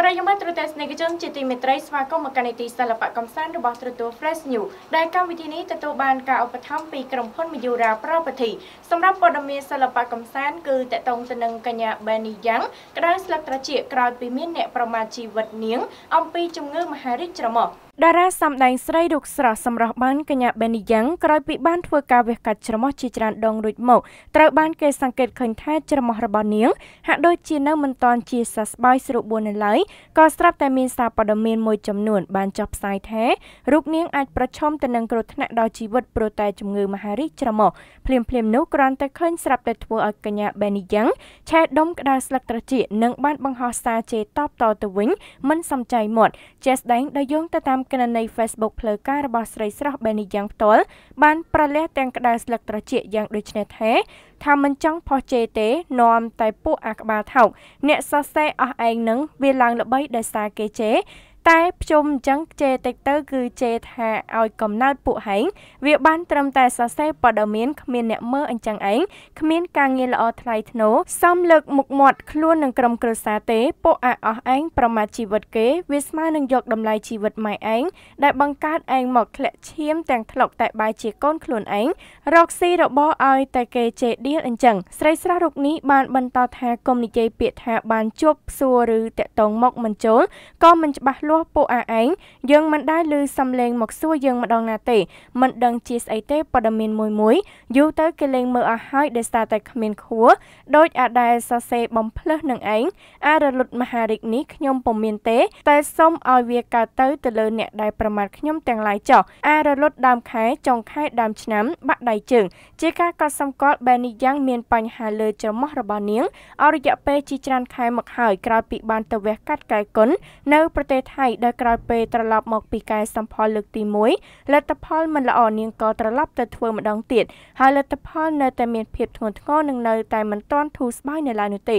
ប្រិយមិត្តទូរទស្សនិកជនជាទីមេត្រីស្វាគមន៍មកកាន់នីតិសិល្បៈកំសាន្តរបស់ទូរទស្សន៍ Fresh News ដែលកម្មវិធីនេះទទួលបានការឧបត្ថម្ភពីក្រុមហ៊ុន Miura Property សម្រាប់ព័ត៌មានសិល្បៈកំសាន្តគឺតកតងទៅនឹងកញ្ញា Benny Yang ក្តៅស្លឹកត្រចៀកក្រោយពីមានអ្នកប្រមាថជីវិតនាង អំពីជំងឺមហារីកច្រមុះ តារាសម្ដែងស្រីរូបស្រស់សម្រស់បានកញ្ញាបេនីយ៉ាងក្រោយពីបានធ្វើការវះកាត់ច្រមុះជាច្រើនដងរួចមកត្រូវបានគេសង្កេតឃើញថាច្រមុះរបស់នាងហាក់ដូចជានៅមិនទាន់ជាសះស្បើយស្រួលបួននៅឡើយក៏ស្រាប់តែមានសារព័ត៌មានមួយចំនួនបានចុះផ្សាយថារូបនាងអាចប្រឈមទៅនឹងគ្រោះថ្នាក់ដល់ជីវិតព្រោះតែជំងឺមហារីកច្រមុះភ្លាមភ្លាមនោះគ្រាន់តែឃើញស្រាប់តែធ្វើឲ្យកញ្ញាបេនីយ៉ាងឆេះដុំក្តៅស្លឹកត្រចៀកនិងបានបង្ហោះសារជេរតបតទៅវិញមិនសំចៃមាត់ជាស្ដែងដោយយោងទៅតាមគណនី Facebook Facebook ផ្លូវការរបស់ស្រីស្រស់ Benny យ៉ាងផ្ទាល់បានប្រលះទាំងក្តៅស្លឹកត្រចៀកយ៉ាងដូចនេះថាថាមិនចង់ផុសជេរទេនាំតែពួកអាក្បាលថោកអ្នកសរសេរអស់ឯងនឹងវាឡើងល្បីដោយសារគេជេរ តែភ្ជុំអញ្ចឹងជេតិចទៅគឺជេថាឲ្យកំណើតពួកហែងវាបានត្រឹមតែសរសេរព័ត៌មានគ្មានអ្នកមើលអញ្ចឹងឯងគ្មានការងារល្អថ្លៃថ្នូរសំលើកមុខមាត់ខ្លួននឹងក្រុមគ្រួសារទេពួកអាអស់ឯងប្រមាថជីវិតគេវាស្មើនឹងយកតម្លៃជីវិតម៉ែឯងដែលបង្កើតឯងមកធ្លាក់ឈាមទាំងថ្លុកតែបាយជាកូនខ្លួនឯងរកស៊ីរបស់ឲ្យតែគេជេដៀលអញ្ចឹងស្រីស្រស់រូបនេះបានបន្តថាគុំនិយាយពាក្យថាបានជួបសួរឬតាក់តងមកមិនចូលក៏មិនច្បាស់លាស់ស់ពួកអាឯងយើងមិនដែលឮសំឡេងមកសួរយើងម្ដងណាទេមិនដឹងជាស្អីទេព័ត៌មានមួយមួយយូរទៅគេលេងមើលអស់ហើយដោយសារតែគ្មានខួរដោយអាដែលសរសេរបំភ្លឺនឹងឯងអារលត់មហារិកនេះខ្ញុំពុំមានទេ តែសូមឲ្យវាកើតទៅទៅលើអ្នកដែលប្រមាថខ្ញុំទាំងឡាយចោះអារលត់ដើមខែចុងខែដើមឆ្នាំបាក់ដៃជើងជាការកត់សម្គាល់បែនីយ៉ាងមានបញ្ហាលើច្រមុះរបស់នាងអររយៈពេលជាច្រើនខែមកហើយក្រោយពីបានទៅវះកាត់កែគុណនៅប្រទេសថៃហើយដោយក្រោយពេលត្រឡប់មកពីកែសម្ផលលើកទី1លទ្ធផលមិនល្អនាងក៏ត្រឡប់ទៅធ្វើម្ដងទៀតហើយលទ្ធផលនៅតែមានភាពធ្ងន់ធ្ងរនិងនៅតែមិនទាន់ធូរស្បើយនៅឡើយនោះទេ